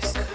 ですか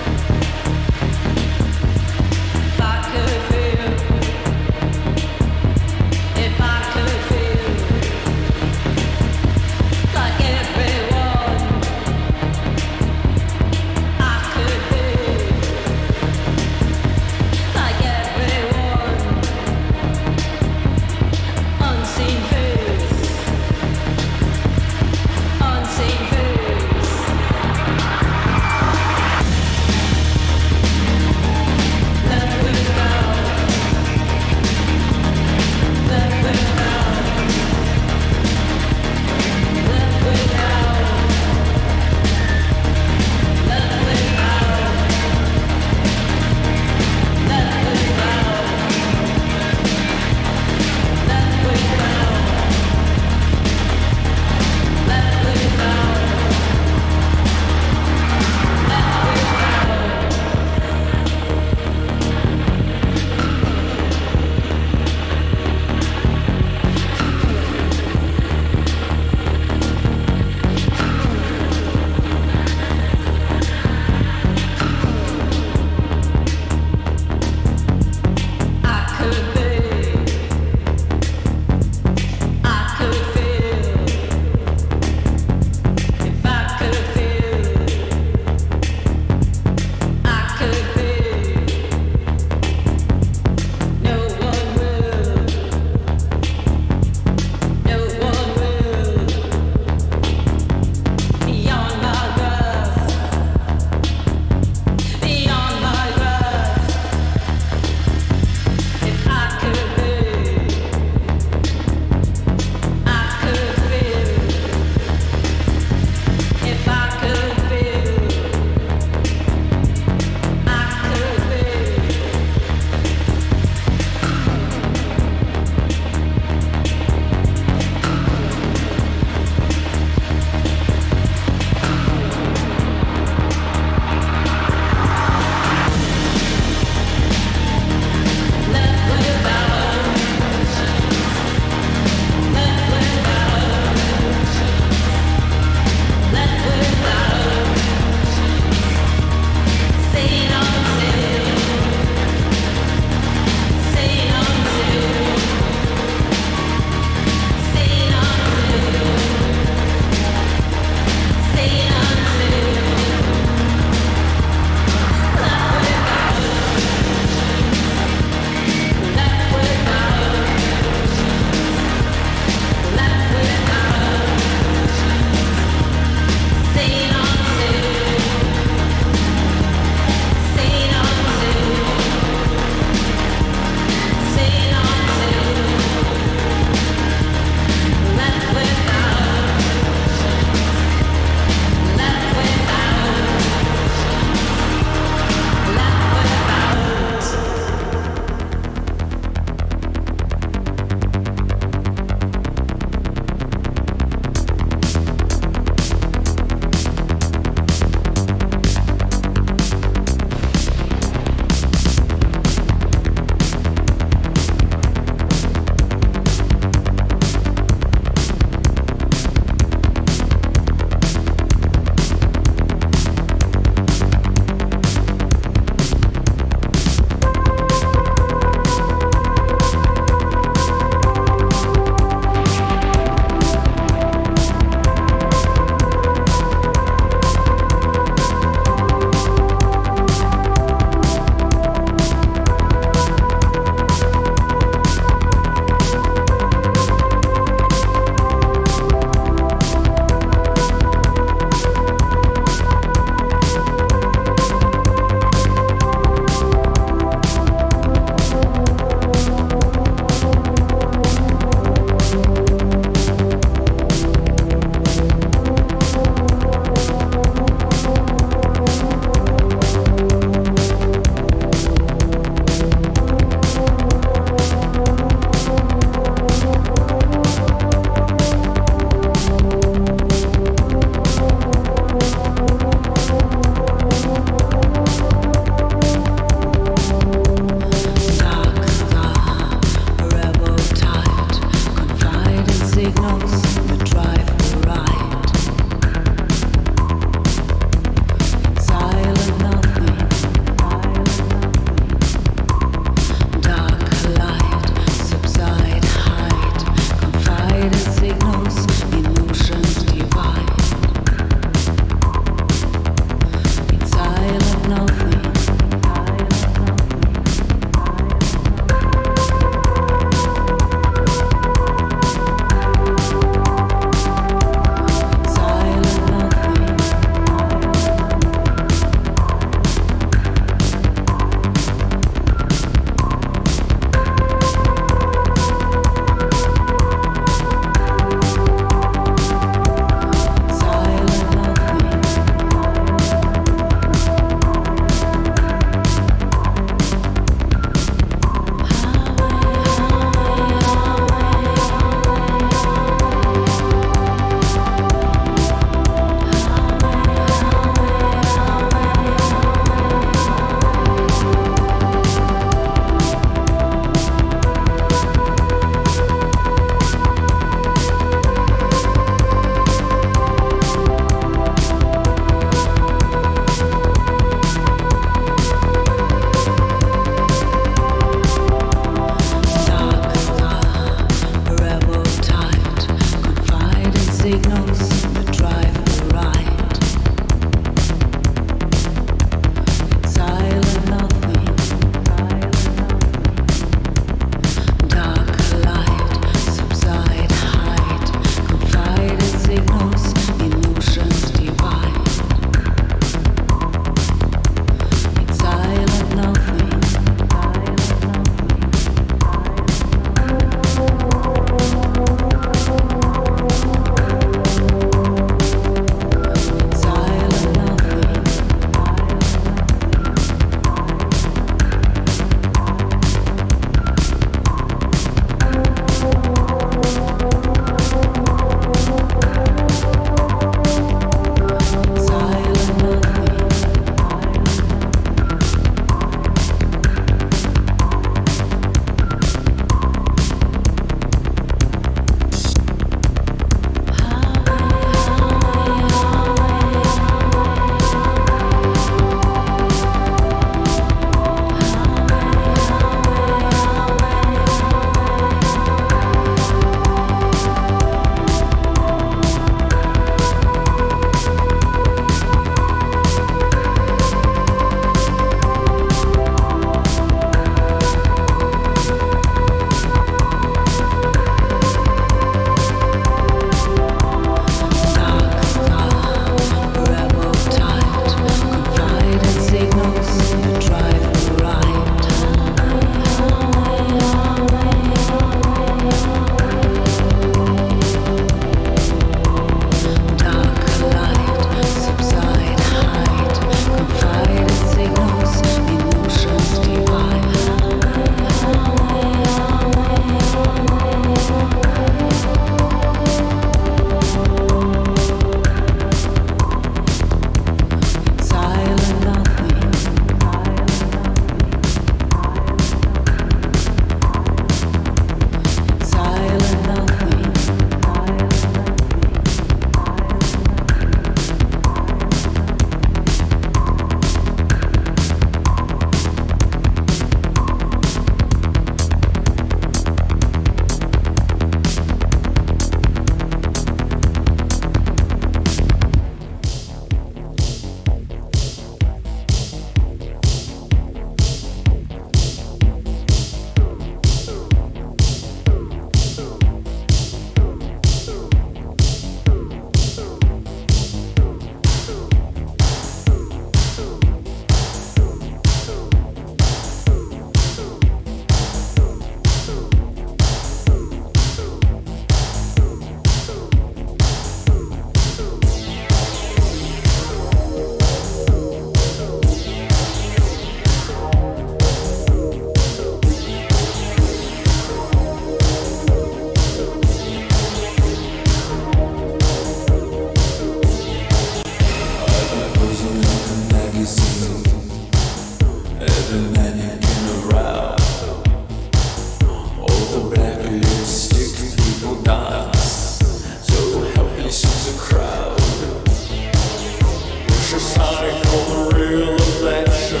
reflection,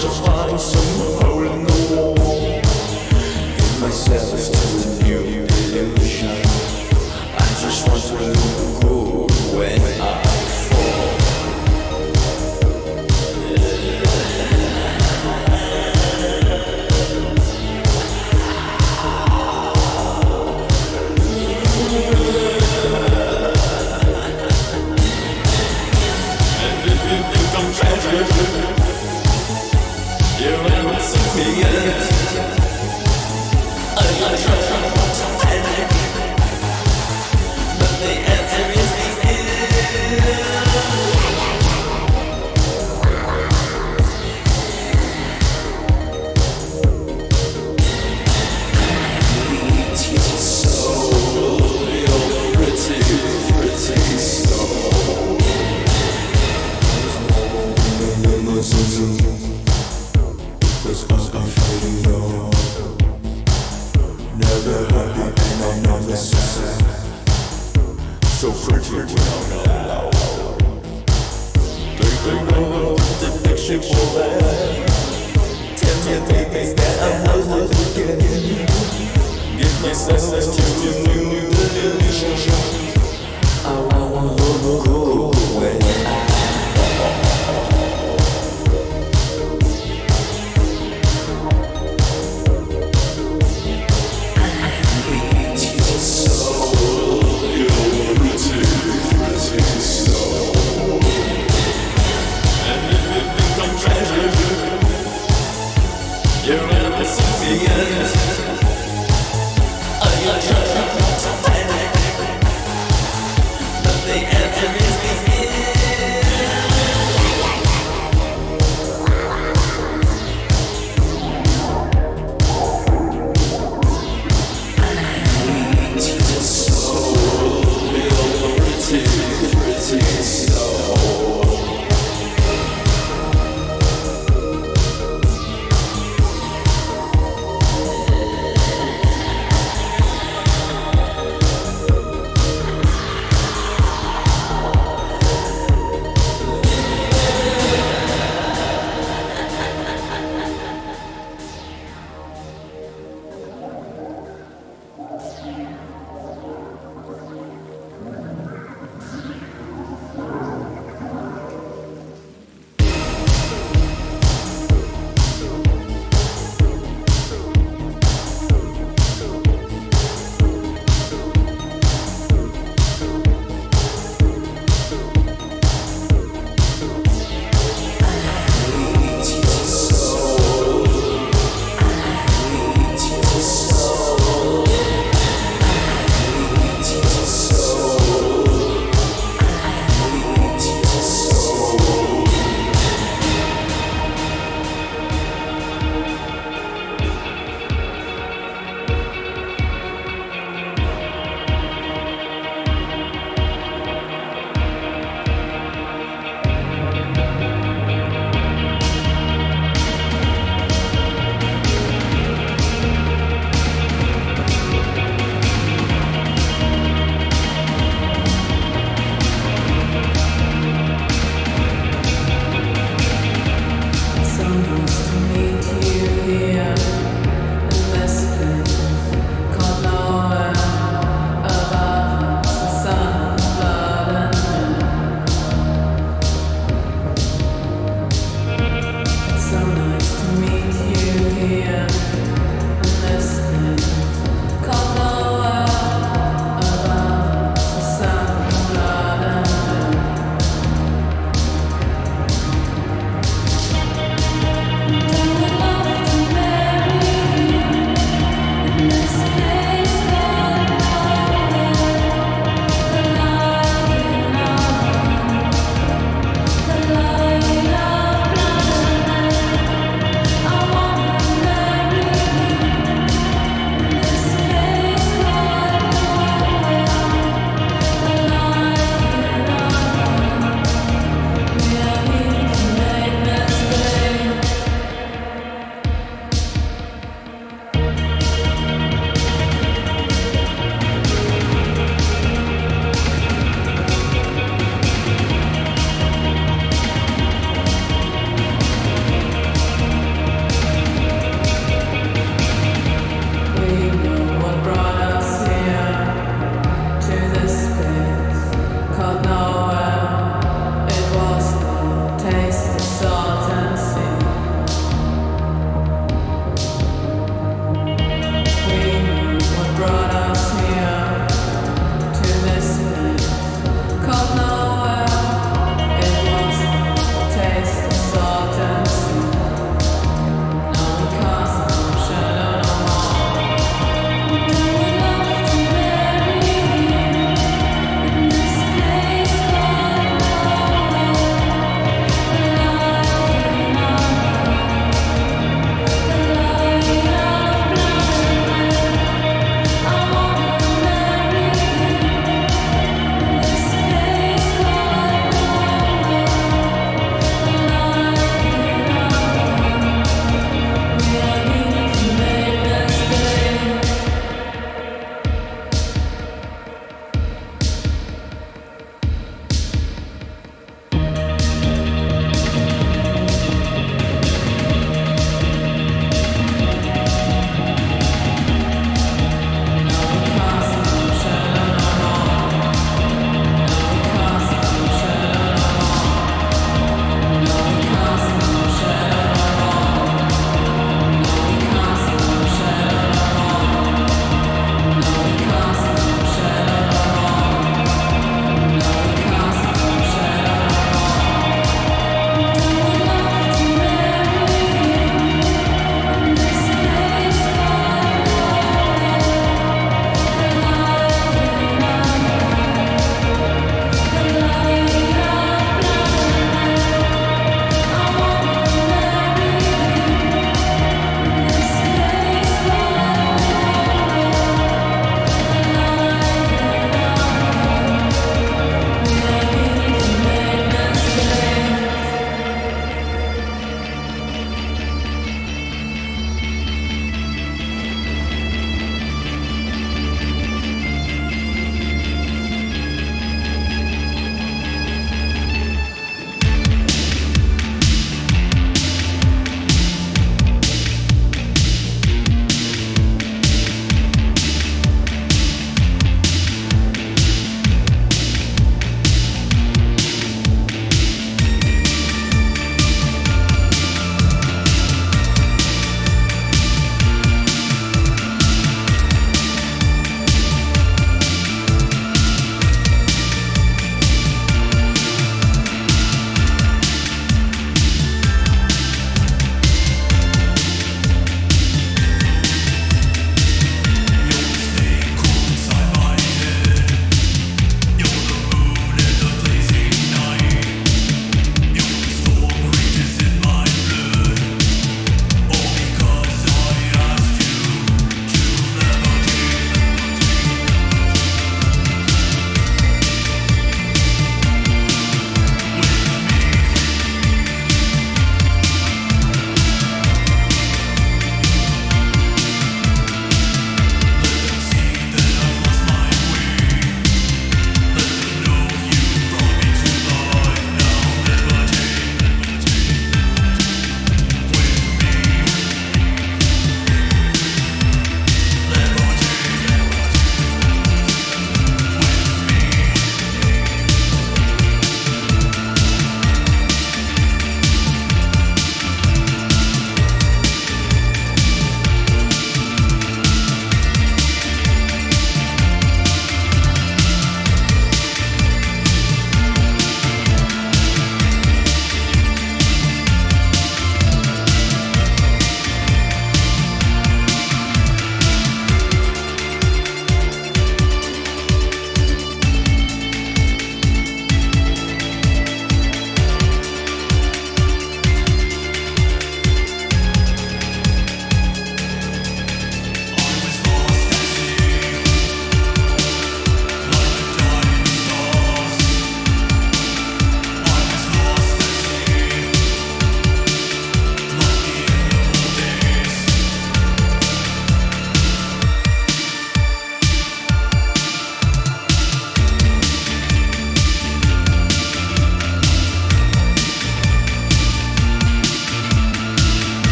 to find some